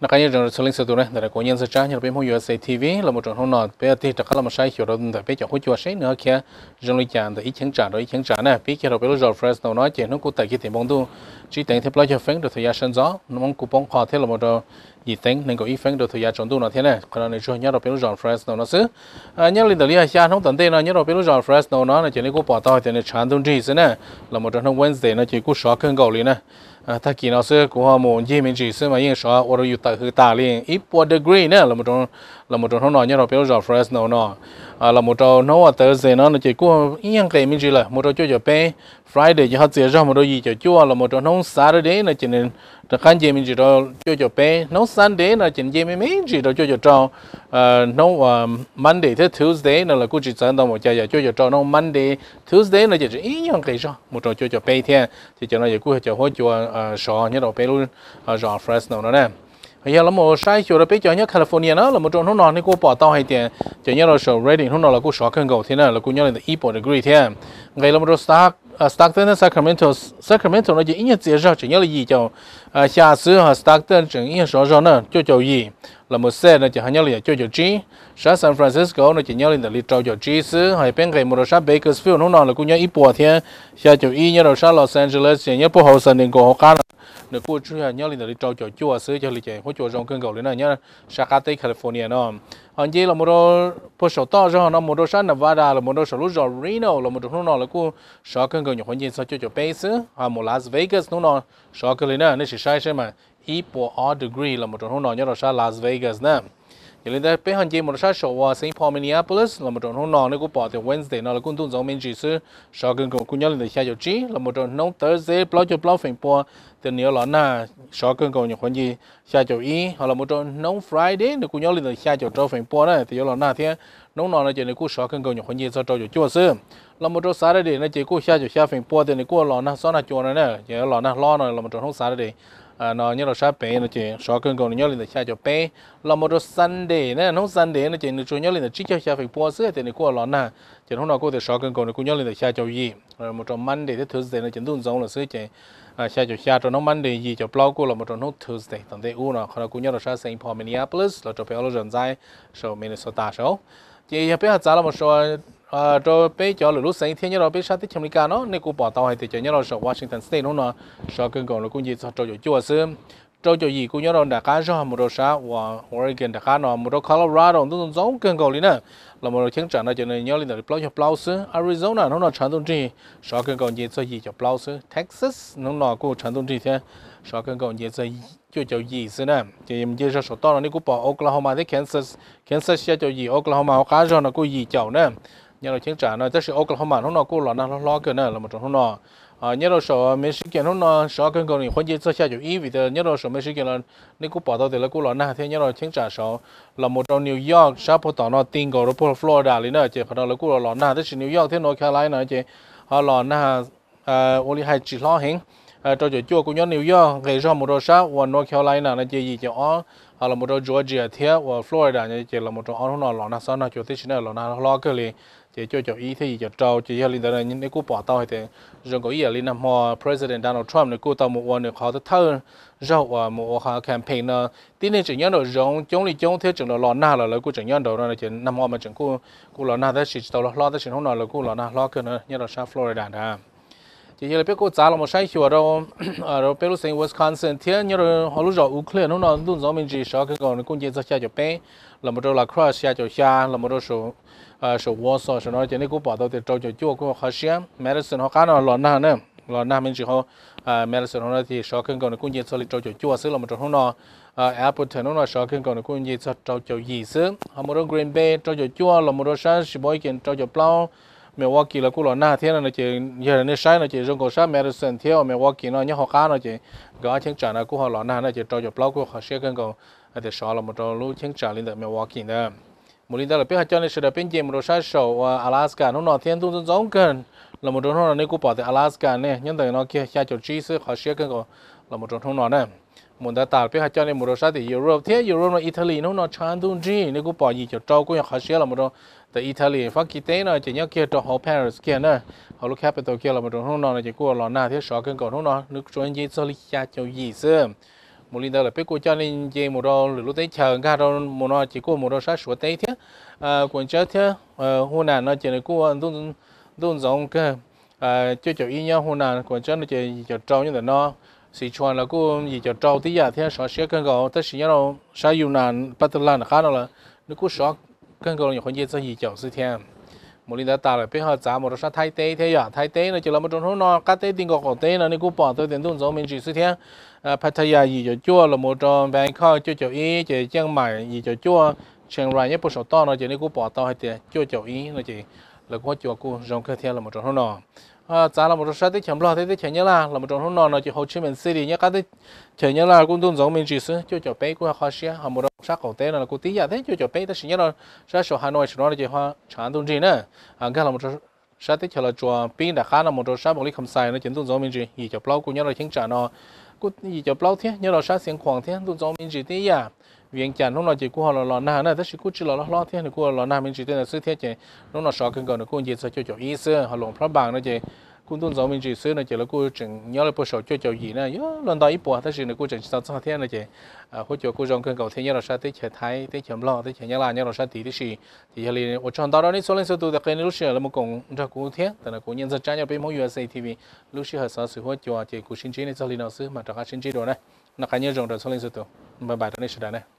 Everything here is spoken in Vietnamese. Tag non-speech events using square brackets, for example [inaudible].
na cái trường số linh sử tụi này là có nhân sự trang nhà bên mua USA TV là một trường hôm nọ bây giờ chắc là một sai, hiểu rồi tại bây giờ hỗ trợ sai nữa kia trong lúc chàng thì ít chán trả rồi ít chán trả nè bây giờ bây giờ fresh nó nói chuyện nó cũng tại cái tiền bóng tu. Chỉ tiền thêm bao nhiêu phấn được thời gian sân gió. Nó mong cũng bóng họ thế là một đồ gì tính nên có ít phấn được thời gian chọn tu nó thế này. Còn là cho nhớ rồi bây giờ fresh nó nó xứ. À, nhớ lên từ lý hà không tận tên nó nhớ rồi bây giờ fresh nó nó là chuyện này cũng bỏ tao thì nó chán tu gì thế nè là một trường hôm Wednesday nó chỉ cũng sợ cơn gầu liền nè ta kỳ nó sẽ của một gì mình chỉ xem mà yên sợ ở rồi ta hư ta liền ít qua degree nữa là một trong là một trong nó nói như là biểu giờ fresh nó nó là một trong nó ở tới giờ nó chỉ của yên cái mình chỉ là một trong chỗ giờ bé Friday giờ họ chơi ra một đôi gì cho chua là một trong nó Saturday là chỉ nên là khán giả mình chỉ đó cho cho bé. Nó Sunday là chỉ giờ mình chỉ đó cho cho cho ờ, nó ờ, Monday tới Tuesday nó là cũng chỉ sáng đầu một giờ cho cho cho nó Monday. Tuesday là chỉ chỉ ít nhau cái cho. Một trò cho cho bé thì thì cho nó giờ cũng cho ờ, hỗ trợ sọ như đó bé luôn. Sọ fresh nào nè. Bây giờ là một sai chỗ là bé cho nhớ California nó là một trong nó nọ này cô bỏ tao hay tiền cho nhớ là show Reading nó là cô sọ cần cầu thế nào là cô nhớ là ít bỏ degree thế. Ngày là một star 呃 Stockton Sacramento Sacramento 呢就一年介绍整个的一叫呃下次和 Stockton 整个的时候呢就就一。Là một xe nó chỉ hanya là cho cho chi sa San Francisco nó chỉ nhớ là li trâu cho chi sư hay bên cái một sa Bakersfield. Nó nói là cũng nhớ ít bỏ thế sa cho y nhớ là sa Los Angeles chỉ nhớ bộ hồ sơ nên có cá nó cũng chú ý nhớ là li trâu cho chùa sư cho li chạy hỗ trợ trong cơn cầu lên này nhớ Sacramento California nó anh chỉ là một đồ bộ sổ to rồi nó một đồ sa Nevada, là một đồ số lúc rồi Reno, là một đồ nó là cũng sa cơn cầu nhiều hơn gì sa cho cho base hay một Las Vegas nó nó sa cơn lên nó chỉ sai sai mà equal all degree là một trong nó nhớ là Las Vegas nè giờ lên đây bên hành gì một sa số ở Saint Paul Minneapolis là một trong nó nó cũng bỏ từ Wednesday nó là cũng tuân giống mình chỉ sư sau gần cũng cũng nhớ lên đây chi là một trong nó Thursday block cho block phim po từ nhớ là na sau gần cũng nhiều khoản gì xa chỗ ý hoặc là một trong nó Friday nó cũng nhớ lên đây xa chỗ cho phim po này thì nhớ là na thế nó nó là chỉ này cũng sau gần cũng nhiều khoản gì sau cho chỗ sư là một trong Saturday nó chỉ cũng xa chỗ xa phim po thì nó cũng là na sau na chỗ này nè giờ là na lo này là một trong Saturday À, nó nhớ là sao bé nó chỉ số cơn còn nhớ lên là cha cho bé. Là một Sunday nè, nó Sunday nó chỉ nó chủ nhớ lên là chỉ cho cha phải bua sữa thì nó qua lọ nè chỉ hôm nào có thể số cơn còn nó cũng nhớ lên là cha cho gì. Một trong Monday thì Thursday nó chỉ tuần giống là sữa chỉ à cha cho cha cho nó Monday gì, cho blog của là một trong nó Thursday tận thế u nó nó cũng nhớ là sao Saint Paul Minneapolis, là cho bé ở gần dài show Minnesota số chỉ bé hạt giá là một số à cho bé cho lúc sáng thiên nhớ rồi bé sát tích chấm cá nó, nên cô bỏ tàu hay thì cho nhớ rồi Washington State nó nó sau cơn còn nó cũng gì cho cho chùa sớm cho cho gì cũng nhớ rồi đã cá cho một đồ và Oregon đã cá nó một đồ Colorado nó giống cơn còn nè là một chiến trận cho nên nhớ lên là plau cho plau Arizona nó nó sản xuất gì sau cơn còn gì cho gì cho plau Texas nó nó cũng sản xuất gì thế? Sau cơn còn gì, cho cho cho gì sớm thì mình chơi số to nó cô bỏ Oklahoma tới Kansas. Kansas cho gì, Oklahoma cá cho nó cũng gì chậu nè? Nhớ là chiến trả nó tức là Oklahoma nó nó cũng là nó lo cái này là một trong nó à nhớ là số Michigan nó nó sợ cái người này quan trọng cho cho ý vì thế nhớ là số Michigan là nếu cũng bảo thì là cũng là na thế nhớ là chiến trả sợ là một trong New York sao bắt đầu nó tin gọi rồi Florida lý nữa chứ phải là cũng là na tức là New York thế North Carolina chứ họ là na à, à only hai chỉ lo hình à cho chỗ chua của nhớ New York gây ra một đôi sao và North Carolina là chỉ gì cho ó họ là một đồ Georgia thế và Florida như chỉ là một trong ó nó là na sao na chỗ thế là na lo cái liền chỉ cho cho ý thì cho trâu chỉ cho linh tới những cái cú bỏ tàu thì rồi có ý là linh năm họ president Donald Trump này, cú tao một quan được họ tới thơ. Rồi và một họ campaign nó tin nên chỉ nhớ được giống, chống lý chống, thế chẳng đó lo na là lấy cú chỉ nhớ đầu là chỉ năm họ mà chẳng cú cú lo na thế chỉ tao lo thế chỉ không nói là cú lo na, lo cái nữa, nhớ là South Florida đó chỉ là biết cô giá là một sai hiểu đâu [clears throat] rồi biết sinh Wisconsin thì như là họ lúc rồi Ukraine nó nó luôn giống mình chỉ sợ cái còn cũng chỉ cho cho bé. Là một đôi là crush cha cho xa là một đôi số à ờ, số Warsaw số nói cho nên cũng bảo tôi thì trâu cho chúa cũng khó xem medicine họ cá nó lợn nào nữa lợn nào mình chỉ họ ờ, à medicine họ nói thì sợ cái còn cũng chỉ sợ trâu cho chúa xứ là một trong nó à Apple nó là sợ cái còn cũng chỉ cho trâu cho gì xứ. Họ một đôi Green Bay trâu cho chúa, là một đôi sáng chỉ bôi kiện trâu cho plow Milwaukee là cú lọ na thế là chỉ giờ này sai là chỉ dùng cổ sát medicine theo Milwaukee nó nhớ họ cá nó chỉ gõ chiến trả là cú họ lọ na nó chỉ trâu cho plau cũng họ sẽ cái còn để sợ là một trâu lũ chiến trả lên được Milwaukee đó một linh là biết hạt cho nên sẽ bên trên một số sổ Alaska nó nọ thiên tung giống cần là một trong nó này cú bỏ tại Alaska này nhân tại nó kia cha chỗ Jesus họ sẽ cần cái là một trong nó này một đã tạo biết cho nên một số thì Europe thế Europe nó Italy nó nó chán đúng chi này cũng bỏ gì cho châu cũng họ xíu là một trong tại Italy phát kỳ tế nó chỉ nhớ kia cho họ Paris kia nữa họ lúc capital kia là một trong nó nó chỉ của là na thế sợ cái còn nó nước chuyên gì xử lý cha cho gì sư một lần đó là biết cô cho nên gì một đô lúc đấy chờ ra đó một nó chỉ của một đô sát sửa tây thế còn chết thế hôm nào nó chỉ là của đúng đúng giống cái chưa chơi ý nhau hôm nào còn chết nó chỉ cho trâu như thế nó si chuan là cô gì cho trâu tí giờ thế sợ sẽ cần gạo tất nhiên nó sẽ dùng nàn bắt lan khá nó là nó cũng sợ cần gạo nhiều hơn dễ sẽ gì cho sự thiên một linh đã tạo lại biết họ giá một số thay tế thế giờ thay tế nó chỉ là một trong số nó các tế tiền gạo của tế nó nó cũng bỏ tới tiền tuần số mình chỉ sự thiên Pattaya gì cho chua là một trong Bangkok cho cho ý cho Chiang Mai. Gì cho chua Chiang Rai nhất bộ số to nó chỉ nó cũng bỏ to hay tiền chua cho ý nó chỉ là có chua cũng rong cơ thiên là một trong số nó à giá là một số tế chấm lo thấy chấm nhớ là là một trong số nào nó chỉ Hồ Chí Minh City nhé các tế chấm nhớ là cũng tương giống mình chỉ số cho cho bé của họ xia, họ một sát cổ tế là cũng tí giả thế. Cho cho bé ta chỉ nhớ là sát số Hà Nội chỉ nói là chỉ hoa chán tương gì nữa à cái là một sát tế cho là chùa pin đã khá là một số sát một lý không sai nó chỉ tương giống mình chỉ. Gì cho lâu cũng nhớ là chính trả nó cũng gì cho lâu thế, nhớ là sát xiên khoảng thế tương giống mình chỉ tí giả viện chẳng lúc nào chỉ của họ là lò na này tất chỉ chỉ là lo thế này của lò na, mình chỉ tên là sư thế chỉ lúc nào sợ cần còn nó cũng chỉ cho cho ý sư, họ lồng phá bằng nó chỉ cũng tuân giáo mình chỉ sư này chỉ là cô chừng nhớ là bộ sợ cho cho gì này nhớ, lần đó ít bộ tất nhiên là cô chừng sao sao thế này chỉ à, hỗ trợ cho cô trong cần cầu thế nhớ là sao tới chế thái tới chấm lo tới chế nhớ là nhớ là sao tí tí gì thì là ở trong đó đó ní số lên số tu đặc lúc xưa là một cùng cho cô là cô nhân dân trang nhau bên mỗi USA TV lúc xưa họ sự hỗ trợ chỉ cô sinh trí này, cho lý nào sư mà cho các sinh trí đồ này. Nó cá nhân rộng rồi số lên số tu. Bye bye đó này sẽ đây